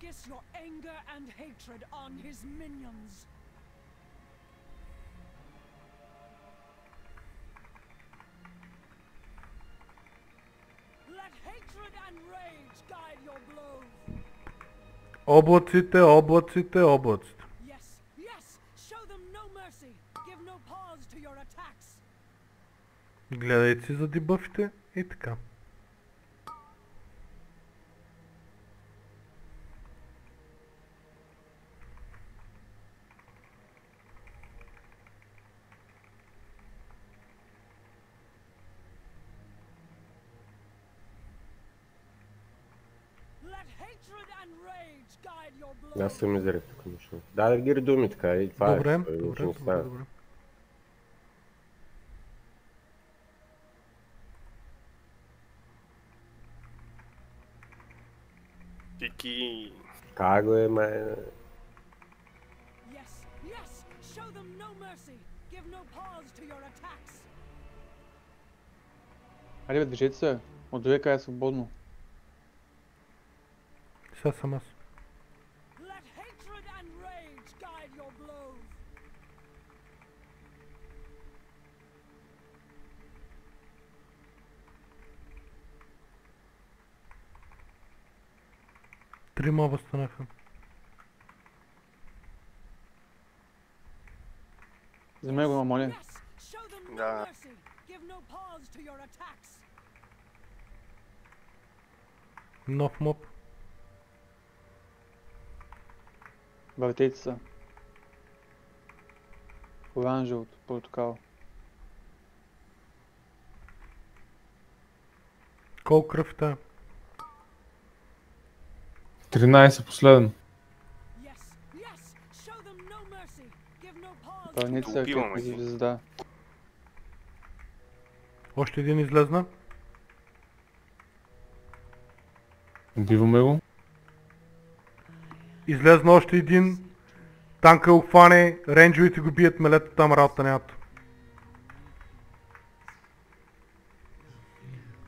Focus your anger and hatred on his minions. Let hatred and rage guide your blows. Облаците, облаците, облаците. Yes, yes, show them no mercy. Give no pause to your attacks. Гледайте за дебъфите и така. Let hatred and rage guide your blows. Аз съм изрек тук нищо. Да, да ги редуми така и това Добре, е. добре, Той добре, не става. добре. Тики. Как го е, май... Yes, yes, show them no mercy. Give no pause to your attacks. Айде бе, движете се. От човека е свободно. Сега съм аз. Трима възстанаха. Вземай го, моля. Да. Нов моб. Въртете се. Оранжевото, портокал. Колко кръв 13 последен. Пълница звезда. Още един излезна. Убиваме го. Излезна още един. Танка е го хване. ренджовите го бият, мелета там работа нямат.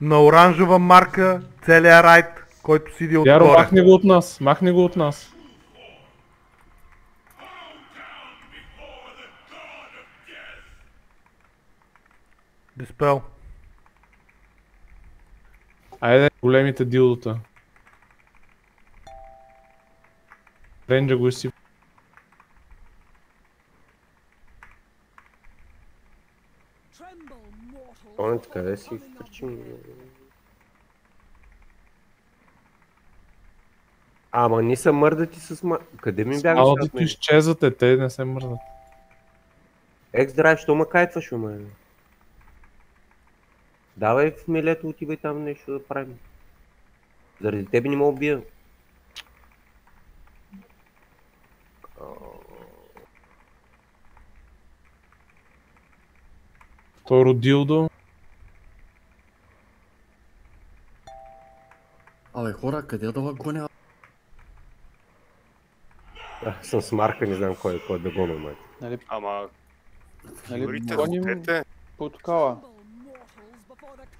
На оранжева марка целият райд който сиди Яро, отгоре. махни го от нас. Махни го от нас. Диспел. Айде, големите дилдота. Ренджа го mortals. Он къде си coming Ама ни са мърдати с ма... Къде ми бягаш? Аудито изчезвате, те не се мърдат. Екс драйв, що ма кайтваш, ма? Давай в милето, отивай там нещо да правим. Заради тебе не мога убия. Второ дилдо. Абе хора, къде да ла гоня? Аз съм с Марка, не знам кой, кой да гоня, май. Нали, Ама, нали гоним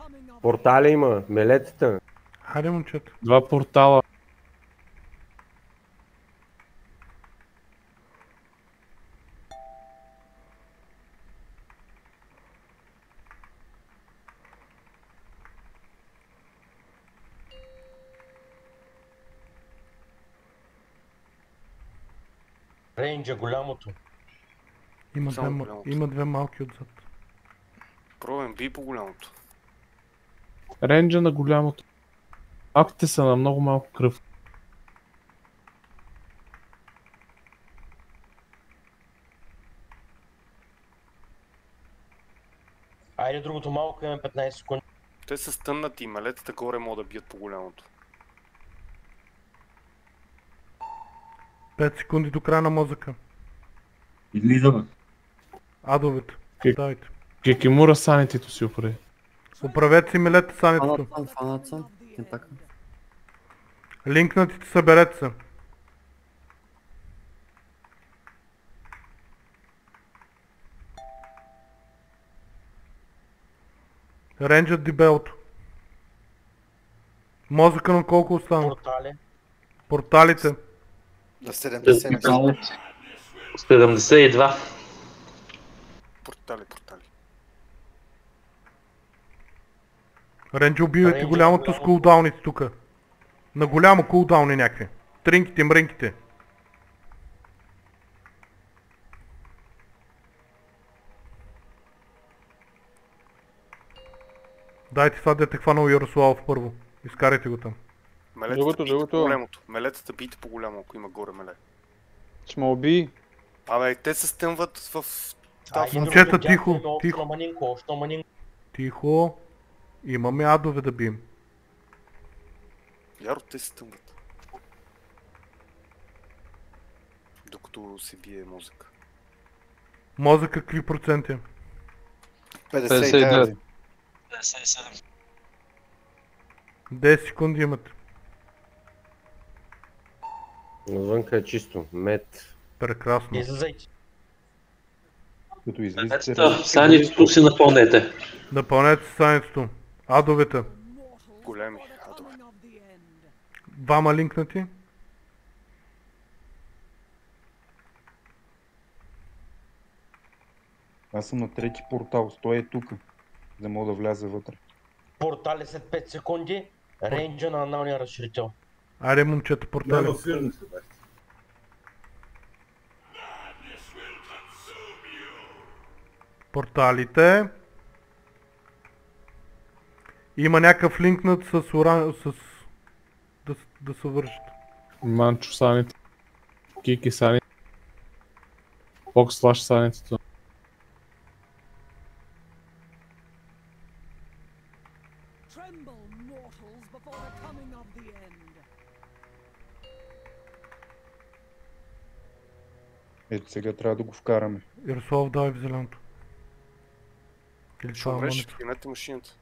coming of Портали има, мелетата. Хайде момчета. Два портала. Рейнджа голямото. Има две, Само голямото. има две малки отзад. Пробвам, би по голямото. Ренджа на голямото. Малките са на много малко кръв. Айде другото малко, имаме 15 секунди. Те са стъннати и малетата горе могат да бият по голямото. 5 секунди до края на мозъка. Излизаме. Адовете. Давайте. Кикимура санитито си опре. Оправете си милете санитото. Фанат съм, фанат. Линкнатите съберете се. Ренджът дебелото. Мозъка на колко остана? Портали. Порталите. На 70. 72. Портали, портали. Ренджи убивайте Ренджи, голямото с кулдауните тук. На голямо кулдауни някакви. Тринките, мрънките. Дайте това дете хванал Ярославов първо. Изкарайте го там. Мелетата Другото, бийте по другото. голямото. Мелетата бийте по голямо, ако има горе меле. Ще ме убий. Абе, те се стъмват в... Айде, момчета, другото, тихо, тихо. Тихо. Имаме адове да бием. Яро, те се стъмват. Докато се бие мозък. Мозък какви проценти? 59. 10 секунди имате. Навънка е чисто. Мед. Прекрасно. Излизайте. Като излизат се Санито си напълнете. Напълнете саницето. Адовете. Големи адове. Двама линкнати. Аз съм на трети портал, стой е тук, да мога да вляза вътре. Портали след 5 секунди. Рейнджа на аналния разширител. Айде момчета портали. Порталите. Има някакъв линкнат с оран... с... Да, да се вържат. Манчо саните. Кики саните. Бокс слаш санитето. Ето сега трябва да го вкараме. Ярослав, давай в зеленото. Или това е умреш, монето. машината.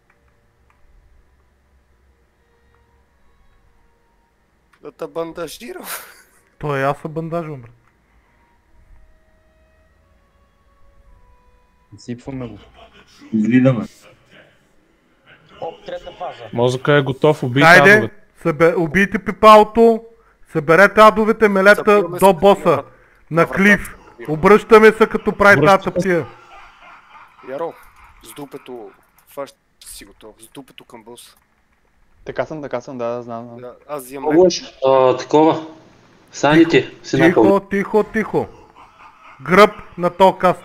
Да те бандажира. Той е аз се бандажвам, брат. Сипваме го. Излизаме. Оп, трета фаза. Мозъка е готов, убийте Хайде, адовете. събе... убийте пипалото, съберете адовете мелета Събираме се до боса. На клиф. Обръщаме се като прави тази тъптия. Яро, с дупето, фащ си готов, с дупето към боса. Така съм, така съм, да, да, знам. Да, аз взимам леко. А, такова. Саните си. Тихо, тихо, тихо. Гръб на то каст.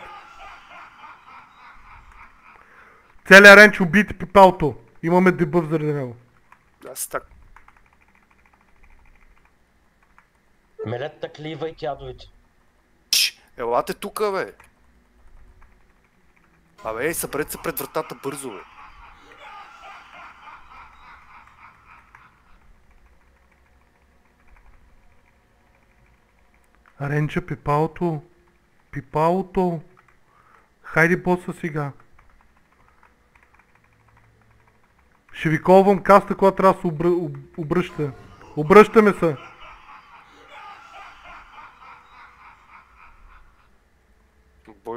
Целият ренч убийте пипалото. Имаме дебъв заради него. Аз так. Мелетата клива и тядовете. Елате тука, бе. Абе, ей, съберете се пред вратата бързо, бе. Ренча пипалото. Пипалото. Хайде боса сега. Ще ви колвам каста, когато трябва да се обръ... об- обръща. Обръщаме се.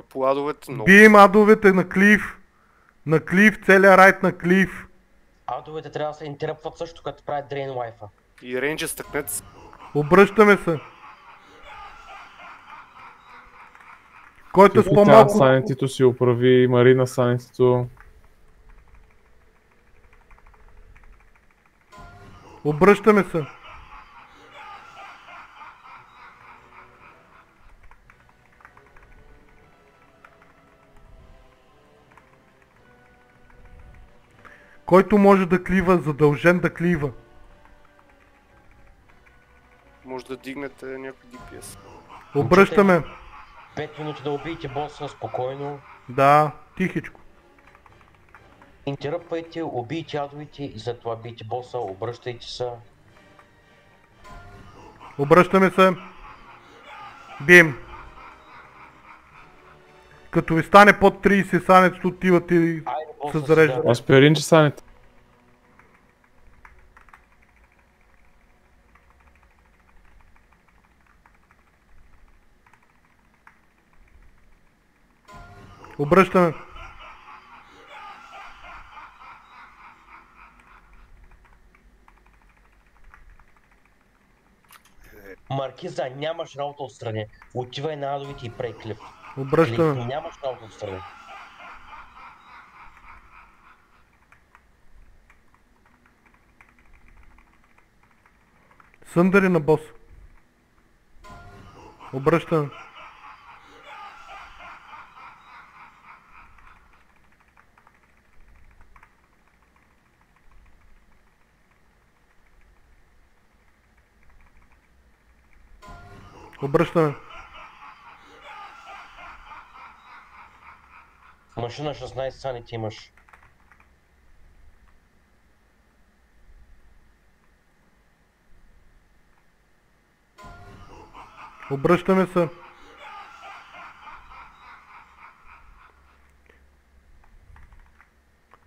По ладовете, много. Бием адовете на клиф. На клиф, целият райд на клиф. Адовете трябва да се интеръпват също, като правят дрейн лайфа. И рейнджа стъкнете се. Обръщаме се. Който е с Тя по-малко... санитето си оправи, Марина санитето. Обръщаме се. Който може да клива, задължен да клива. Може да дигнете някой DPS. Обръщаме. 5 минути да убиете боса спокойно. Да, тихичко. Интеръпвайте, убийте адовете и след това бийте боса, обръщайте се. Обръщаме се. Бим. Като ви стане под 30 санецето, отивате и се боса зареждате. сега. Аспиринче саните. Обръщаме. Маркиза, нямаш работа отстрани. Отивай на адовите и прей клип. Клип, Обръщаме. нямаш работа отстрани. Съндъри на бос. Обръщаме. Обръщаме. Машина 16 санити имаш. Обръщаме се.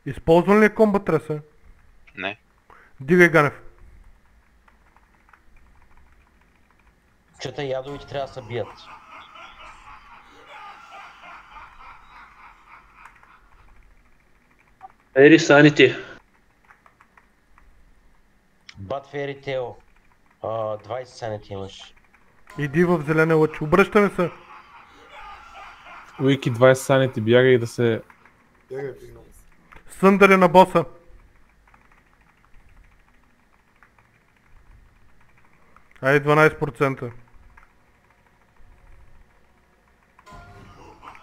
Използван ли е комбат треса? Не. Дигай Ганев. Чета ядовите трябва да се бият. Ери саните. Бат Тео. 20 санити имаш. Иди в зеления лъч. Обръщаме се. Уики 20 санити бягай да се... Съндъри на боса. Ай, 12%.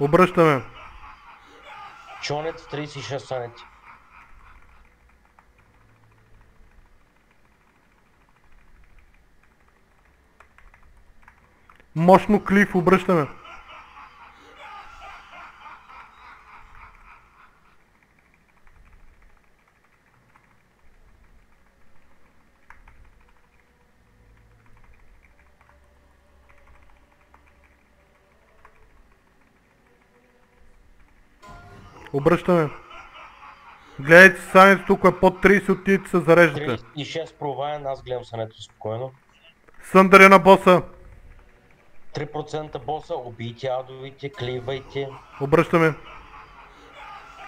Обръщаме. Чонец 36 санити. Мощно клиф, обръщаме. Обръщаме. Гледайте санец, тук е под 30, отидете се зареждате. 36 проваян, аз гледам сането спокойно. Съндър е на боса. 3% боса, убийте адовите, кливайте. Обръщаме.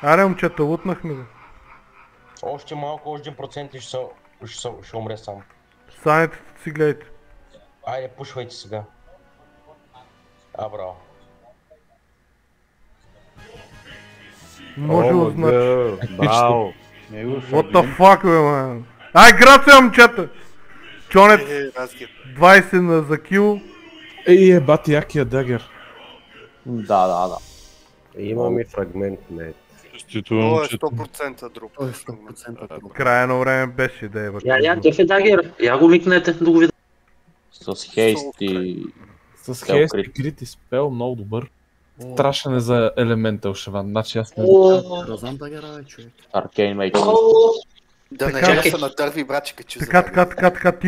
Аре, момчета, лутнахме го. Още малко, още 1% и ще, ще, ще умре сам. Санете си гледайте. Айде, пушвайте сега. А, браво. Може да значи. Браво. What the fuck, бе, man? Ай, грация, момчета! Чонец, Е, разгир. 20 на за кил. Ей, е, бати, якия дагер. Да, да, да. Имаме фрагмент, не. Честито, Това е момчета. 100% друг. Той е 100% друг. Края на време беше да е Я, я, кефе дагер. Я го викнете, да го видя. С хейст и... С хейст и крит и спел, много добър. Страшен е за елементал Шеван, значи аз не... Разам да гера, човек. Аркейн мейт. Да не се надърви, братчика, че Така, така, така, така,